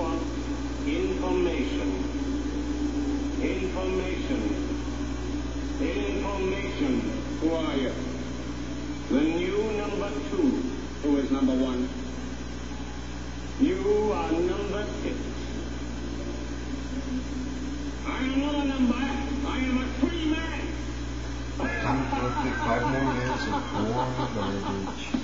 want information. Information. Information. Who are you? The new number two. Who is number one? You are number six. I am not a number. I am a free man. Five more minutes of boring garbage.